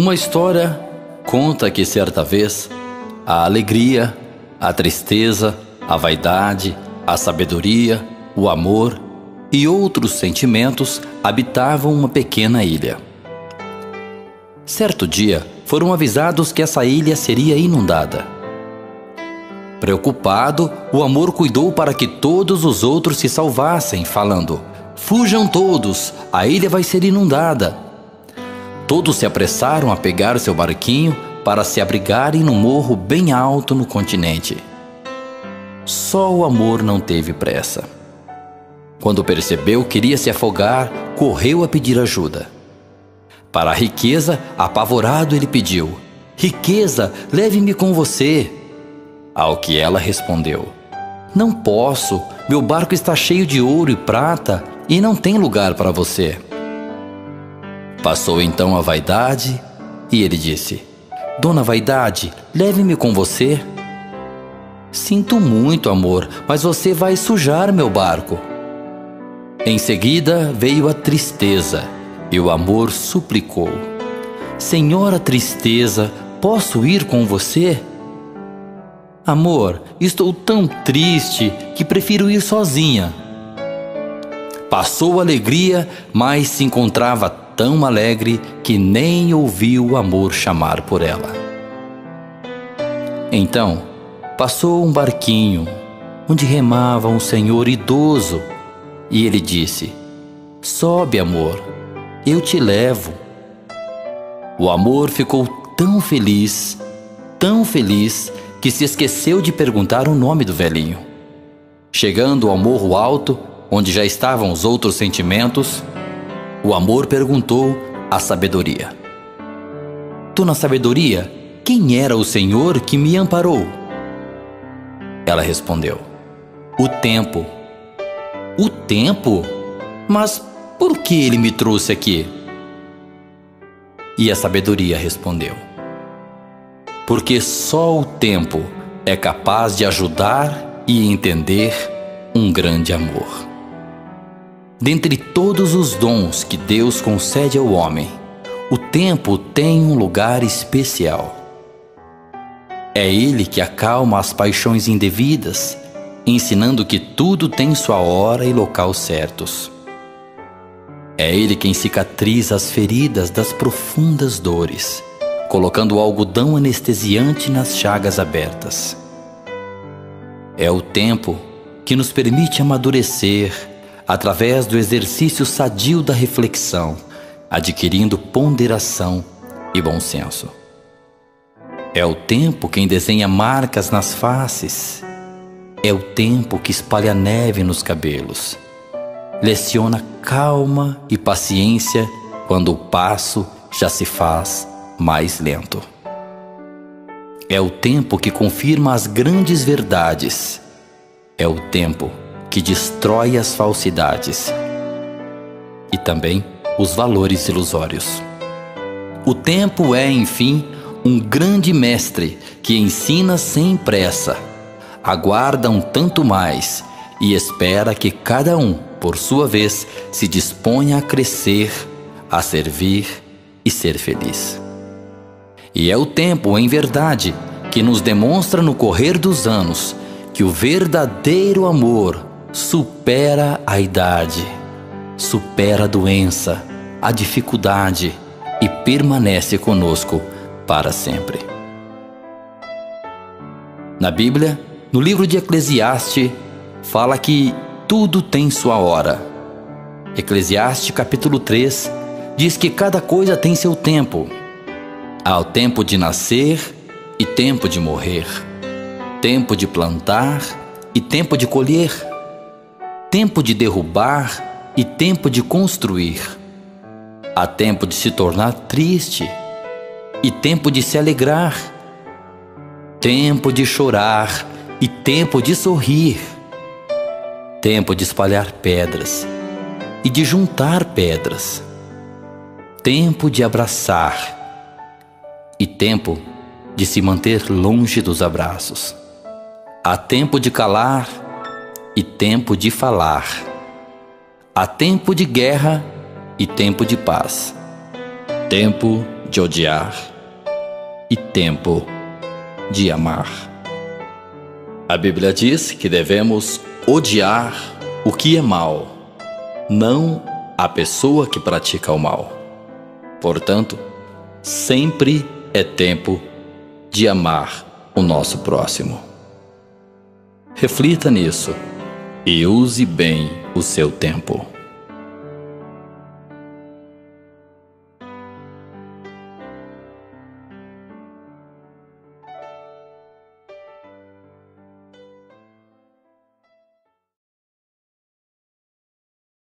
Uma história conta que certa vez a alegria, a tristeza, a vaidade, a sabedoria, o amor e outros sentimentos habitavam uma pequena ilha. Certo dia, foram avisados que essa ilha seria inundada. Preocupado, o amor cuidou para que todos os outros se salvassem, falando: Fujam todos, a ilha vai ser inundada. Todos se apressaram a pegar seu barquinho para se abrigarem no morro bem alto no continente. Só o amor não teve pressa. Quando percebeu que iria se afogar, correu a pedir ajuda. Para a riqueza, apavorado, ele pediu: Riqueza, leve-me com você. Ao que ela respondeu: Não posso, meu barco está cheio de ouro e prata e não tem lugar para você. Passou então a vaidade e ele disse: Dona Vaidade, leve-me com você. Sinto muito, amor, mas você vai sujar meu barco. Em seguida veio a tristeza e o amor suplicou: Senhora Tristeza, posso ir com você? Amor, estou tão triste que prefiro ir sozinha. Passou a alegria, mas se encontrava tão alegre que nem ouviu o amor chamar por ela. Então, passou um barquinho onde remava um senhor idoso e ele disse: Sobe, amor, eu te levo. O amor ficou tão feliz, tão feliz, que se esqueceu de perguntar o nome do velhinho. Chegando ao morro alto, onde já estavam os outros sentimentos, o amor perguntou à sabedoria: Dona Sabedoria, quem era o Senhor que me amparou? Ela respondeu: O tempo. O tempo? Mas por que ele me trouxe aqui? E a sabedoria respondeu: Porque só o tempo é capaz de ajudar e entender um grande amor. Dentre todos os dons que Deus concede ao homem, o tempo tem um lugar especial. É ele que acalma as paixões indevidas, ensinando que tudo tem sua hora e local certos. É ele quem cicatriza as feridas das profundas dores, colocando o algodão anestesiante nas chagas abertas. É o tempo que nos permite amadurecer através do exercício sadio da reflexão, adquirindo ponderação e bom senso. É o tempo quem desenha marcas nas faces. É o tempo que espalha neve nos cabelos. Leciona calma e paciência quando o passo já se faz mais lento. É o tempo que confirma as grandes verdades. É o tempo que destrói as falsidades e também os valores ilusórios. O tempo é, enfim, um grande mestre que ensina sem pressa, aguarda um tanto mais e espera que cada um, por sua vez, se disponha a crescer, a servir e ser feliz. E é o tempo, em verdade, que nos demonstra no correr dos anos que o verdadeiro amor supera a idade, supera a doença, a dificuldade e permanece conosco para sempre. Na Bíblia, no livro de Eclesiastes, fala que tudo tem sua hora. Eclesiastes capítulo 3 diz que cada coisa tem seu tempo. Há o tempo de nascer e tempo de morrer, tempo de plantar e tempo de colher tempo de derrubar e tempo de construir. Há tempo de se tornar triste e tempo de se alegrar. Tempo de chorar e tempo de sorrir. Tempo de espalhar pedras e de juntar pedras. Tempo de abraçar e tempo de se manter longe dos abraços. Há tempo de calar e tempo de falar. Há tempo de guerra e tempo de paz. Tempo de odiar e tempo de amar. A Bíblia diz que devemos odiar o que é mal, não a pessoa que pratica o mal. Portanto, sempre é tempo de amar o nosso próximo. Reflita nisso use bem o seu tempo.